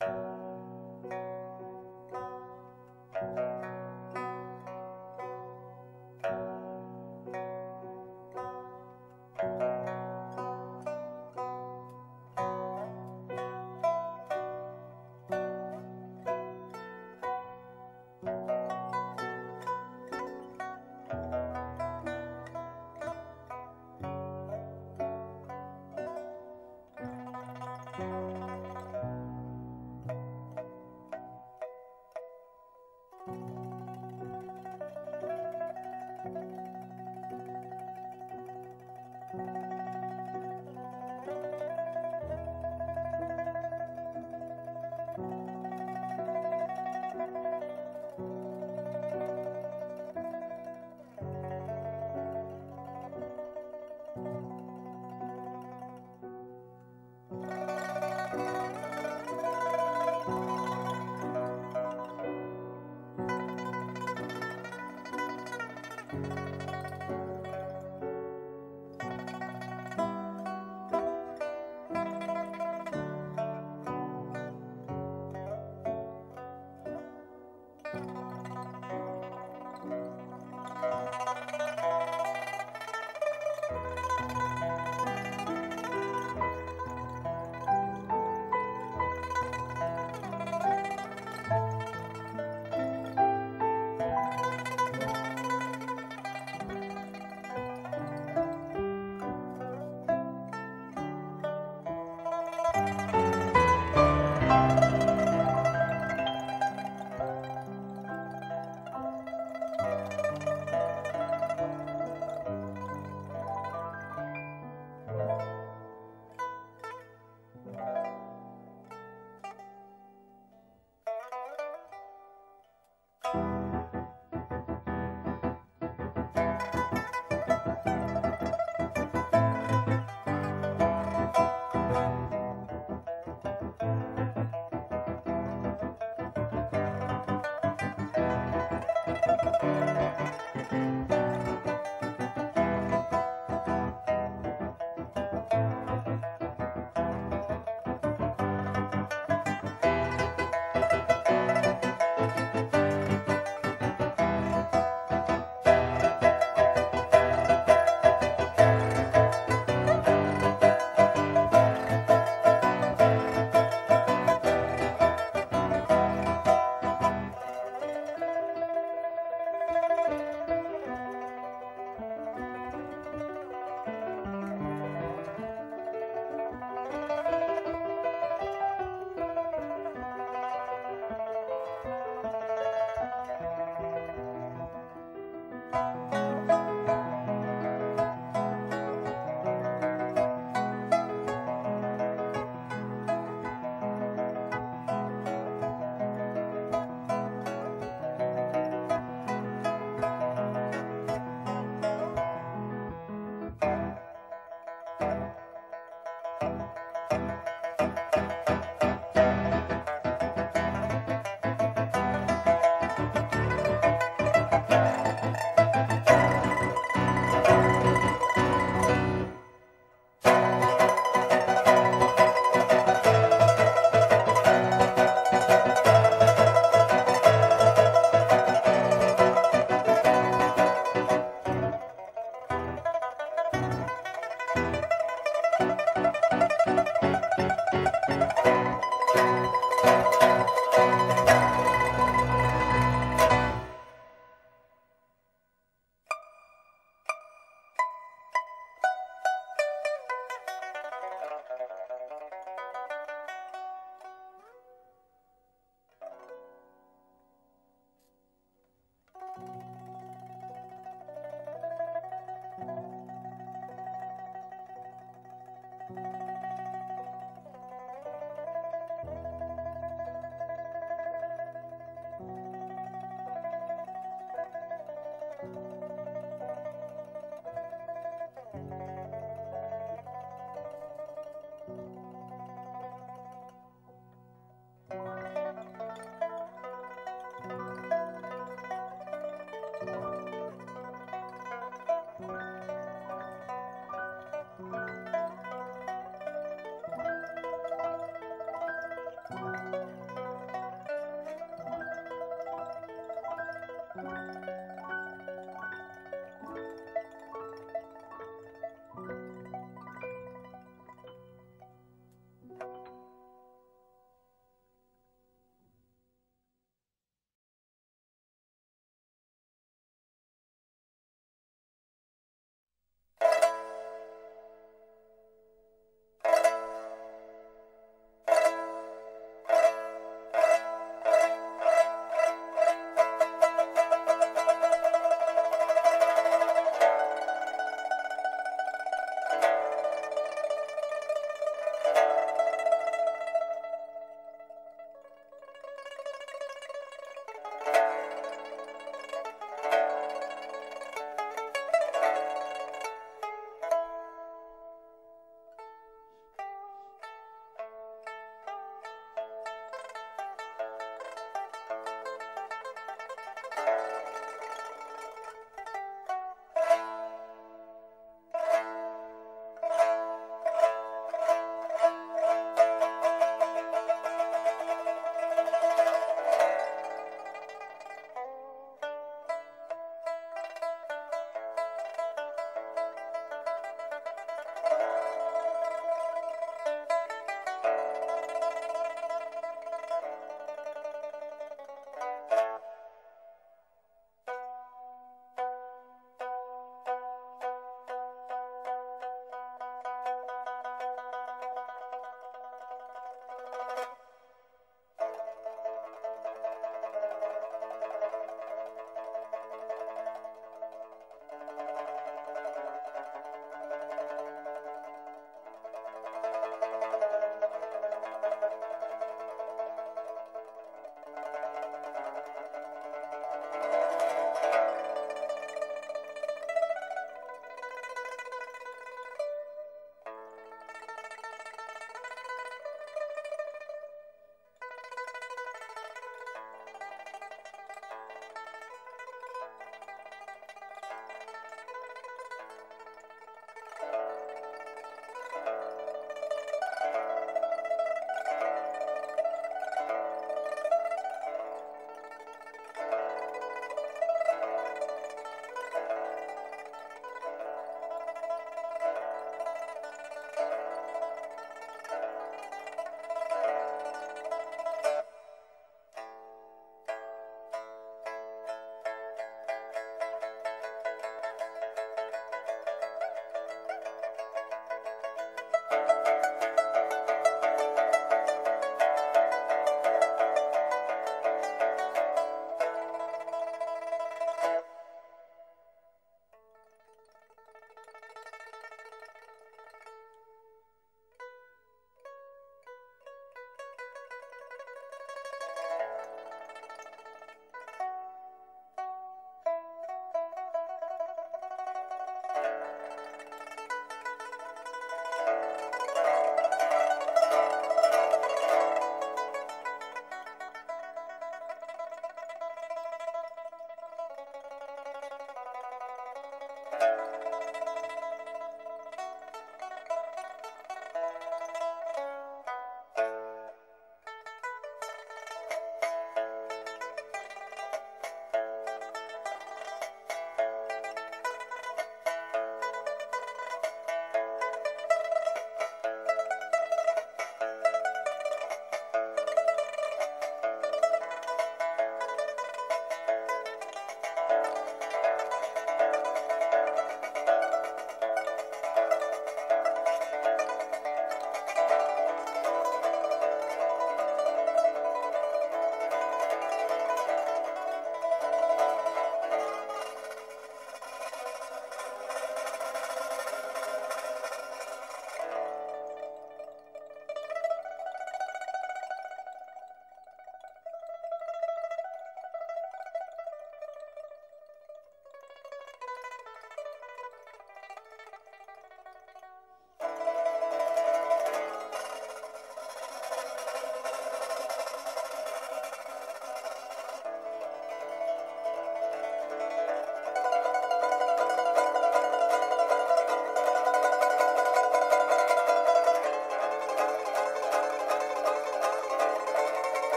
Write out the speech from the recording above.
you